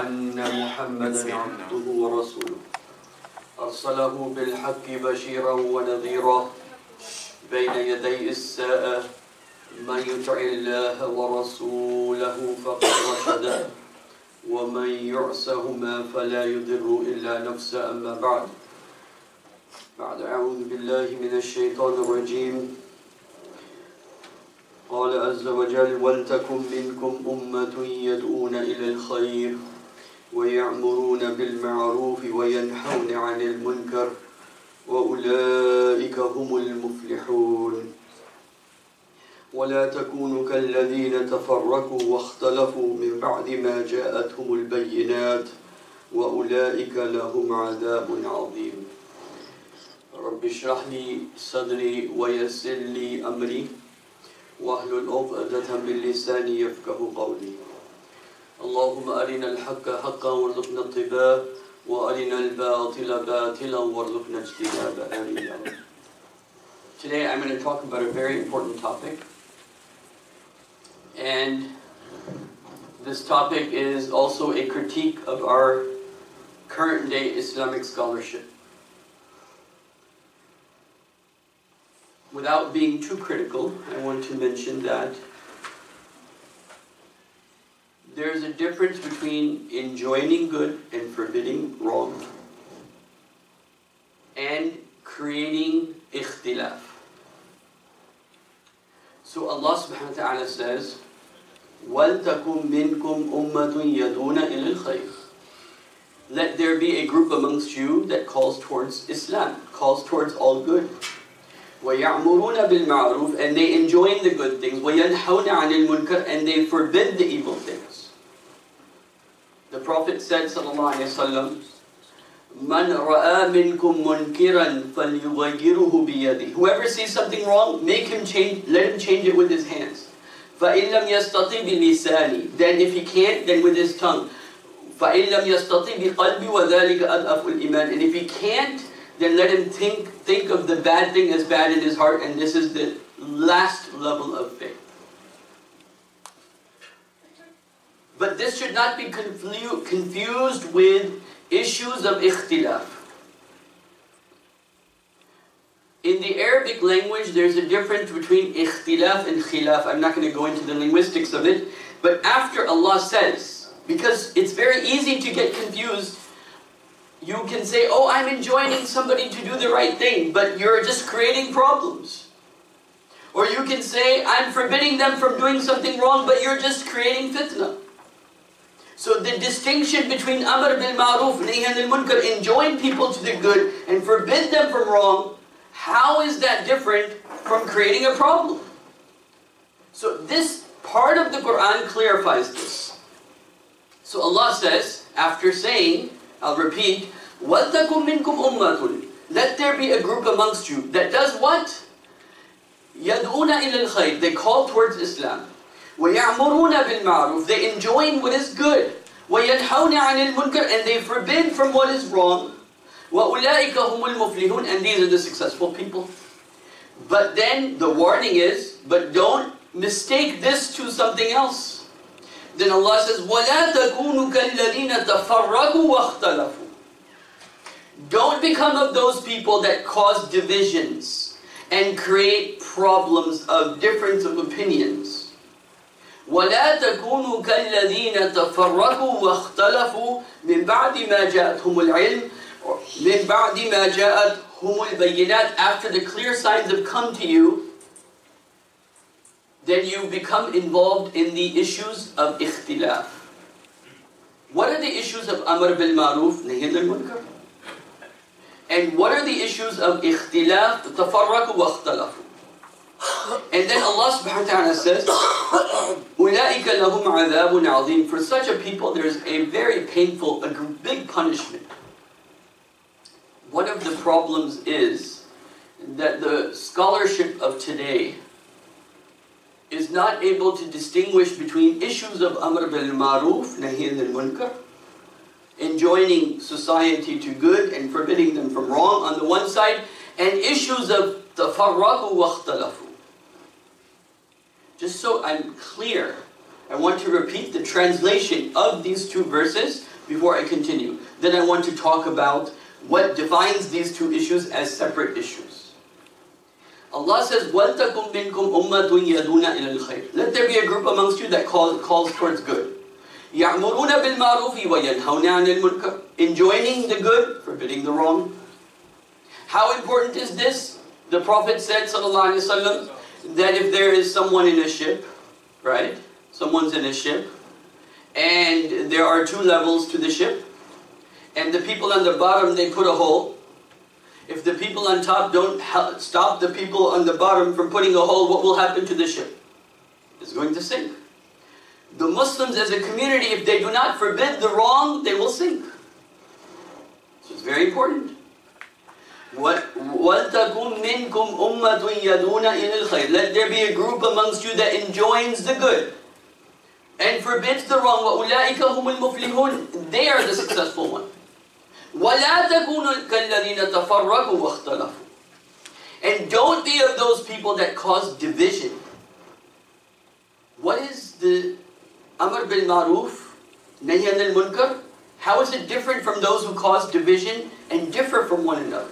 أن محمدا عبده ورسوله. أرسله بالحق بشيرا ونذيرا بين يدي الساعة من يطع الله ورسوله فقد رشد. ومن يعصهما فلا يضر إلا نفسه. أما بعد بعد أعوذ بالله من الشيطان الرجيم. قال عز وجل ولتكن منكم أمة يدعون إلى الخير. ويأمرون بالمعروف وينهون عن المنكر وأولئك هم المفلحون. ولا تكونوا كالذين تفرقوا واختلفوا من بعد ما جاءتهم البينات وأولئك لهم عذاب عظيم. رب اشرح لي صدري ويسر لي أمري واحلل عقدة من لساني يفقه قولي. اللهم أرنا الحق حقا وارزقنا اتباعه وأرنا الباطل باطلا وارزقنا اجتنابه آمين يا رب. Today I'm going to talk about a very important topic. And this topic is also a critique of our current day Islamic scholarship. Without being too critical, I want to mention that there's a difference between enjoining good and forbidding wrong and creating ikhtilaf. So Allah subhanahu wa ta'ala says, وَلْتَكُمْ مِنْكُمْ أُمَّةٌ يَدُونَ إِلَى الْخَيْرِ Let there be a group amongst you that calls towards Islam, calls towards all good. وَيَعْمُرُونَ بِالْمَعْرُوفِ And they enjoin the good things. وَيَنْهَوْنَ عَنِ الْمُنْكَرِ And they forbid the evil things. The Prophet said, sallallahu alayhi wa sallam, من رأى منكم منكرا فليغيره بيده Whoever sees something wrong, make him change, let him change it with his hands. فإن لم يستطع بلسانه Then if he can't, then with his tongue. فإن لم يستطع بقلبه وذلك أضعف الإيمان And if he can't, then let him think, think of the bad thing as bad in his heart, and this is the last level of faith. But this should not be confused with issues of ikhtilaf. In the Arabic language, there's a difference between ikhtilaf and khilaf. I'm not going to go into the linguistics of it, but after Allah says, because it's very easy to get confused, you can say, oh, I'm enjoining somebody to do the right thing, but you're just creating problems. Or you can say, I'm forbidding them from doing something wrong, but you're just creating fitna. So the distinction between Amr bil Ma'ruf, Nahi anil Munkar, enjoin people to the good and forbid them from wrong, how is that different from creating a problem? So this part of the Quran clarifies this. So Allah says, after saying, I'll repeat, وَلْتَكُمْ مِنْكُمْ أُمَّةٌ Let there be a group amongst you that does what? يَدْعُونَ إِلَى الْخَيْرِ They call towards Islam. وَيَعْمُرُونَ بِالْمَعْرُوفِ They enjoin what is good. وَيَنْهَوْنَ عَنِ الْمُنْكَرِ And they forbid from what is wrong. وَأُولَٰئِكَ هُمُ الْمُفْلِحُونَ And these are the successful people. But then the warning is, but don't mistake this to something else. Then Allah says, وَلَا تَكُونُوا كَالَّذِينَ تَفَرَّقُوا وَاخْتَلَفُوا Don't become of those people that cause divisions and create problems of difference of opinions. وَلَا تَكُونُوا كَالَّذِينَ تَفَرَّقُوا وَاخْتَلَفُوا مِنْ بَعْدِ مَا جَاءَتْهُمُ الْعِلْمِ مِنْ بَعْدِ مَا جَاءَتْهُمُ الْبَيِّنَاتِ After the clear signs have come to you, then you become involved in the issues of ikhtilaf. What are the issues of Amr bil Maruf, Nahi al? And what are the issues of tafarraku wa ikhtalafu? And then Allah subhanahu wa ta'ala says, أُولَٰئِكَ لَهُمْ عَذَابٌ عَظِيمٌ For such a people, there's a very painful, a big punishment. One of the problems is that the scholarship of today is not able to distinguish between issues of Amr bil Maruf, Nahi al Munkar, enjoining society to good and forbidding them from wrong on the one side, and issues of tafarraqu wa ikhtalafu. Just so I'm clear, I want to repeat the translation of these two verses before I continue. Then I want to talk about what defines these two issues as separate issues. Allah says, وَلْتَكُمْ مِنْكُمْ أُمَّةٌ يَدُونَ إِلَى الْخَيْرِ Let there be a group amongst you that calls, calls towards good. يَعْمُرُونَ بِالْمَعْرُوفِ وَيَنْهَوْنَ عَنِ الْمُنْكَرِ Enjoining the good, forbidding the wrong. How important is this? The Prophet said, وسلم, that if there is someone in a ship, right? Someone's in a ship, and there are two levels to the ship, and the people on the bottom, they put a hole. If the people on top don't stop the people on the bottom from putting a hole, what will happen to the ship? It's going to sink. The Muslims as a community, if they do not forbid the wrong, they will sink. So it's very important. وَلْتَكُمْ مِنْكُمْ أُمَّةٌ يَدُونَ إِلَى الْخَيْرِ Let there be a group amongst you that enjoins the good and forbids the wrong. وَأُولَٰئِكَ هُمُ الْمُفْلِحُونَ They are the successful one. وَلَا تَكُونُوا كَالَّذِينَ تَفَرَّقُوا وَاخْتَلَفُوا And don't be of those people that cause division. What is the Amr bil Maruf, Nahi al Munkar? How is it different from those who cause division and differ from one another?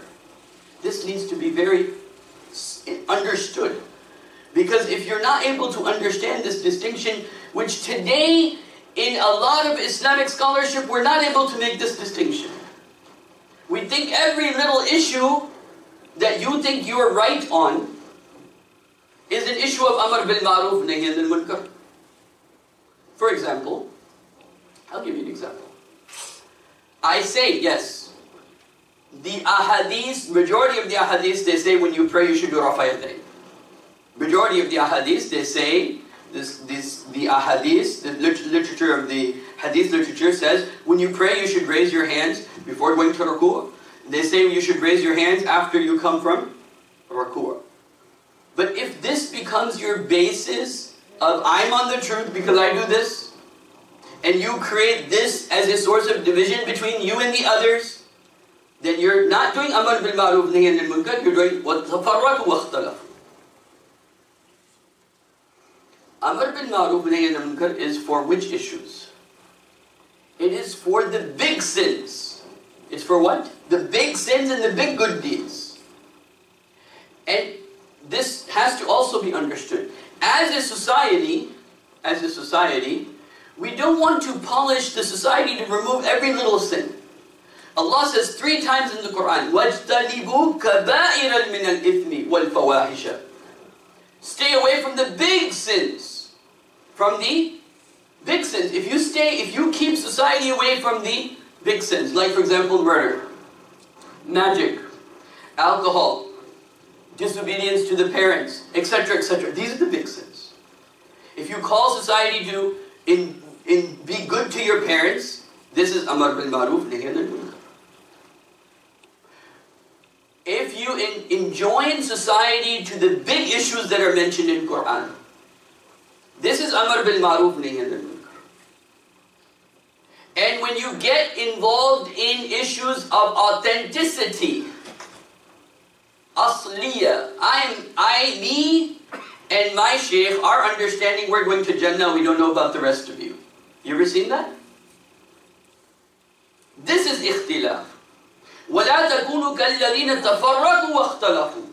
This needs to be very understood. Because if you're not able to understand this distinction, which today in a lot of Islamic scholarship, we're not able to make this distinction. We think every little issue that you think you're right on is an issue of Amr bil Ma'ruf, Nahi al Munkar. For example, I'll give you an example. I say, yes, the ahadith, majority of the ahadith, they say when you pray you should do rafayatain. Majority of the ahadith, they say, this, this, the ahadith, the literature of the hadith literature says, when you pray you should raise your hands before going to ruku'. They say you should raise your hands after you come from ruku'. But if this becomes your basis of I'm on the truth because I do this, and you create this as a source of division between you and the others, then you're not doing Amr bil Ma'ruf Nahi anil Munkar, you're doing what tafarraqu wa Amr bil Ma'ruf Nahi anil Munkar is for which issues? It is for the big sins. It's for what? The big sins and the big good deeds. And this has to also be understood. As a society, as a society, we don't want to polish the society to remove every little sin. Allah says three times in the Quran, وَاجْتَنِبُوا كَبَائِرًا مِنَ الْإِثْمِ وَالْفَوَاحِشَ Stay away from the big sins. From the big sins. If you stay, if you keep society away from the big sins, like for example murder, magic, alcohol, disobedience to the parents, etc., etc. These are the big sins. If you call society to in, in be good to your parents, this is Amar bil Maruf, If you in, enjoin society to the big issues that are mentioned in Quran, this is Amar bil Maruf, and when you get involved in issues of authenticity, asliya, I'm, I, me, and my sheikh, our understanding, we're going to Jannah, we don't know about the rest of you. You ever seen that? This is ikhtilaf. وَلَا تَكُونُوا كَالَّذِينَ تَفَرَّقُوا وَاخْتَلَفُوا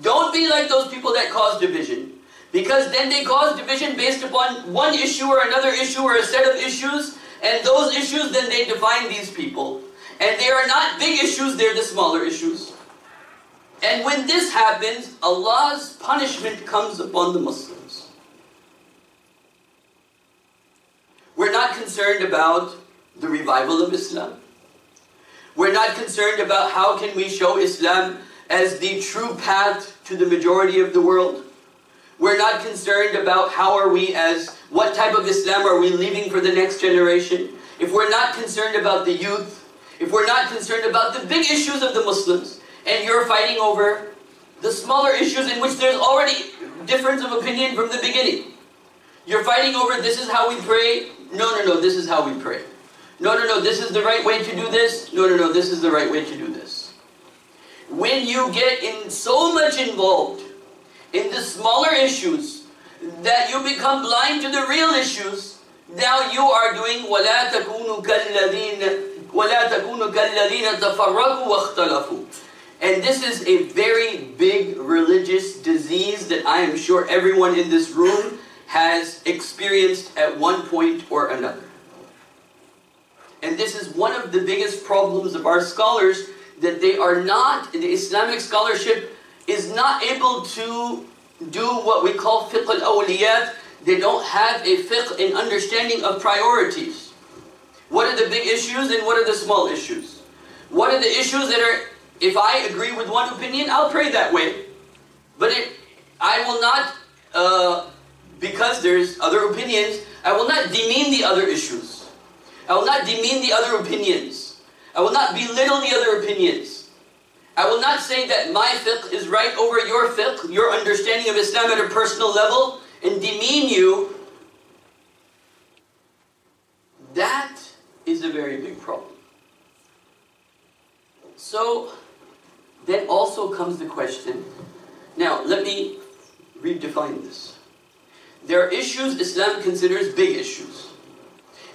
Don't be like those people that cause division. Because then they cause division based upon one issue or another issue or a set of issues and those issues, then they define these people. And they are not big issues, they're the smaller issues. And when this happens, Allah's punishment comes upon the Muslims. We're not concerned about the revival of Islam. We're not concerned about how can we show Islam as the true path to the majority of the world. We're not concerned about how are we as, what type of Islam are we leaving for the next generation. If we're not concerned about the youth, if we're not concerned about the big issues of the Muslims, and you're fighting over the smaller issues in which there's already difference of opinion from the beginning. You're fighting over this is how we pray. No, no, no, this is how we pray. No, no, no, this is the right way to do this. No, no, no, this is the right way to do this. When you get in so much involved in the smaller issues that you become blind to the real issues, now you are doing وَلَا تَكُونُوا كَالَّذِينَ وَلَا تَكُونُوا كَالَّذِينَ تَفَرَّقُوا وَاخْتَلَفُوا And this is a very big religious disease that I am sure everyone in this room has experienced at one point or another. This is one of the biggest problems of our scholars that they are not, the Islamic scholarship is not able to do what we call fiqh al-awliyat. They don't have a fiqh in understanding of priorities. What are the big issues and what are the small issues? What are the issues that are, if I agree with one opinion, I'll pray that way. But it, I will not, uh, because there's other opinions, I will not demean the other issues. I will not demean the other opinions. I will not belittle the other opinions. I will not say that my fiqh is right over your fiqh, your understanding of Islam at a personal level, and demean you. That is a very big problem. So, then also comes the question. Now, let me redefine this. There are issues Islam considers big issues.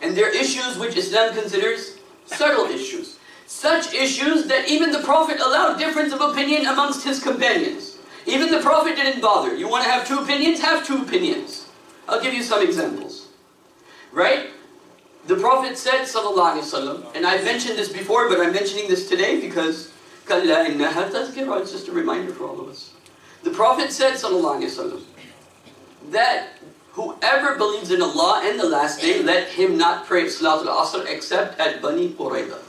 And there are issues which Islam considers subtle issues. Such issues that even the Prophet allowed difference of opinion amongst his companions. Even the Prophet didn't bother. You want to have two opinions? Have two opinions. I'll give you some examples. Right? The Prophet said, Sallallahu Alaihi Wasallam, and I've mentioned this before, but I'm mentioning this today because it's just a reminder for all of us. The Prophet said, Sallallahu Alaihi Wasallam, that whoever believes in Allah and the last day, let him not pray Salatul Asr except at Bani Qurayza.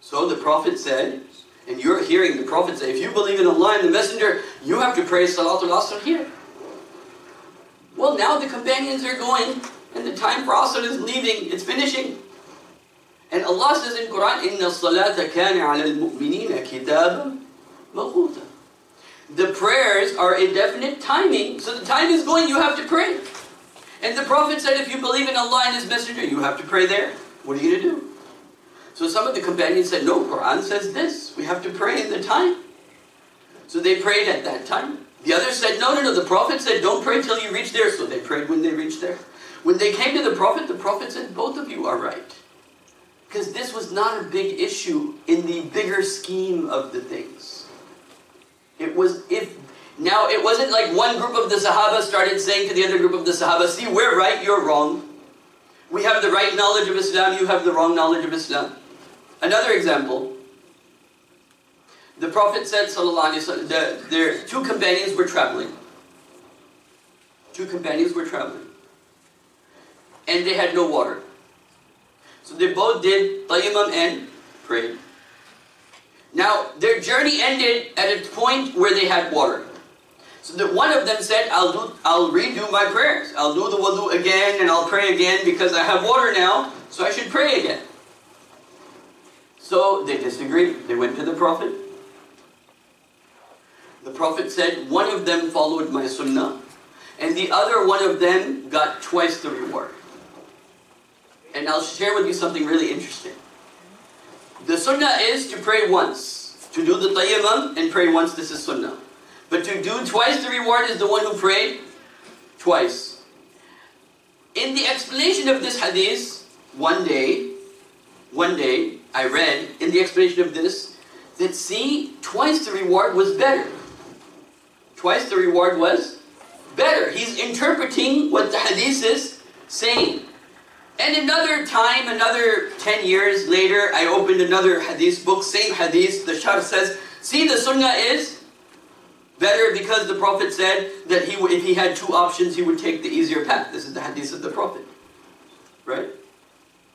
So the Prophet said, and you're hearing the Prophet say, if you believe in Allah and the Messenger, you have to pray Salatul Asr here. Well, now the companions are going, and the time for Asr is leaving, it's finishing. And Allah says in Quran, إِنَّ الصَّلَاةَ كَانَ عَلَى الْمُؤْمِنِينَ كِتَابًا مَوْقُوتًا the prayers are a definite timing. So the time is going, you have to pray. And the Prophet said, if you believe in Allah and His Messenger, you have to pray there. What are you going to do? So some of the companions said, no, Quran says this. We have to pray in the time. So they prayed at that time. The others said, no, no, no. The Prophet said, don't pray till you reach there. So they prayed when they reached there. When they came to the Prophet, the Prophet said, both of you are right. Because this was not a big issue in the bigger scheme of the things. It was if now it wasn't like one group of the Sahaba started saying to the other group of the Sahaba, see, we're right, you're wrong. We have the right knowledge of Islam, you have the wrong knowledge of Islam. Another example. The Prophet said, wasallam, the, their two companions were traveling. Two companions were traveling. And they had no water. So they both did tayammum and prayed. Now, their journey ended at a point where they had water. So that one of them said, I'll, do, I'll redo my prayers. I'll do the wudu again and I'll pray again because I have water now, so I should pray again. So they disagreed. They went to the Prophet. The Prophet said, one of them followed my sunnah, and the other one of them got twice the reward. And I'll share with you something really interesting. The sunnah is to pray once. To do the tayammum and pray once, this is sunnah. But to do twice the reward is the one who prayed twice. In the explanation of this hadith, one day, one day, I read in the explanation of this, that see, twice the reward was better. Twice the reward was better. He's interpreting what the hadith is saying. And another time, another 10 years later, I opened another hadith book, same hadith. The Sharh says, see the sunnah is better because the Prophet said that he, if he had two options, he would take the easier path. This is the hadith of the Prophet. Right?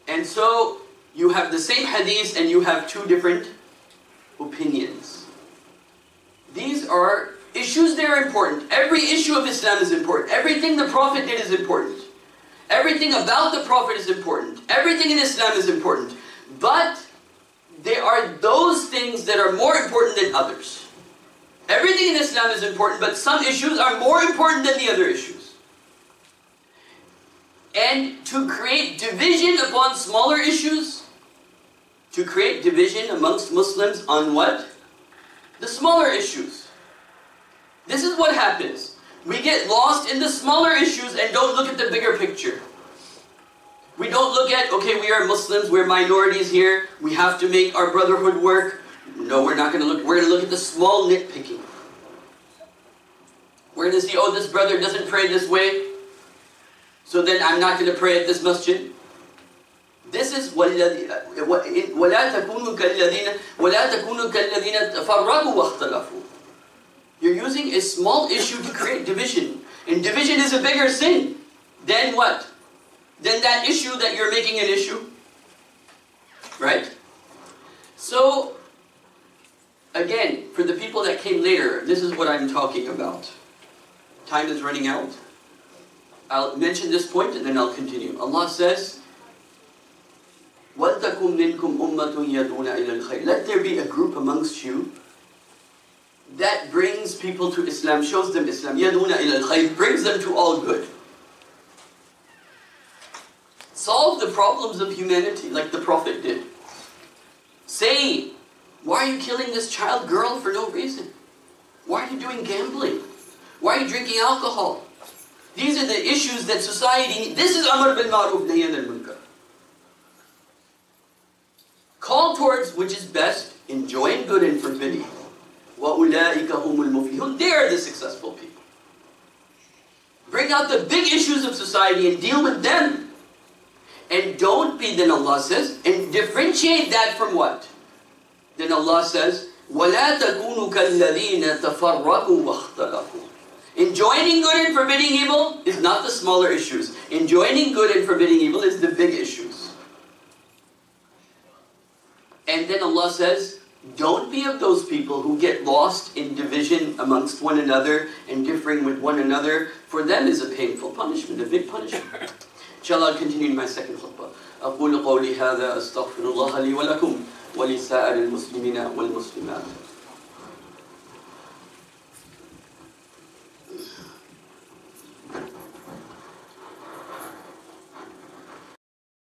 And so, you have the same hadith and you have two different opinions. These are issues that are important. Every issue of Islam is important. Everything the Prophet did is important. Everything about the Prophet is important. Everything in Islam is important. But there are those things that are more important than others. Everything in Islam is important, but some issues are more important than the other issues. And to create division upon smaller issues, to create division amongst Muslims on what? The smaller issues. This is what happens. We get lost in the smaller issues and don't look at the bigger picture. We don't look at, okay, we are Muslims, we're minorities here, we have to make our brotherhood work. No, we're not going to look, we're going to look at the small nitpicking. We're going to see, oh, this brother doesn't pray this way, so then I'm not going to pray at this masjid. This is وَلَا تَكُونُوا كَالَّذِينَ وَلَا تَكُونُوا كَالَّذِينَ تَفَرَّقُوا وَاخْتَلَفُوا you're using a small issue to create division. And division is a bigger sin than what? Than that issue that you're making an issue. Right? So, again, for the people that came later, this is what I'm talking about. Time is running out. I'll mention this point and then I'll continue. Allah says, let there be a group amongst you that brings people to Islam, shows them Islam. يَدْعُونَ إِلَى الْخَيْرِ Brings them to all good. Solve the problems of humanity like the Prophet did. Say, why are you killing this child girl for no reason? Why are you doing gambling? Why are you drinking alcohol? These are the issues that society, this is Amr bin Ma'ruf Nahi al Munkar. Call towards which is best, enjoying good and forbidding. وَأُولَٰئِكَ هُمُ الْمُفْلِحُونَ They are the successful people. Bring out the big issues of society and deal with them. And don't be, then Allah says, and differentiate that from what? Then Allah says, وَلَا تَكُونُوا كَالَّذِينَ تَفَرَّقُوا وَاخْتَلَفُوا Enjoining good and forbidding evil is not the smaller issues. Enjoining good and forbidding evil is the big issues. And then Allah says, don't be of those people who get lost in division amongst one another and differing with one another. For them is a painful punishment, a big punishment. Inshallah, I'll continue in my second khutbah. أقول قولي هذا أستغفر الله لي ولكم ولسائر المسلمين والمسلمات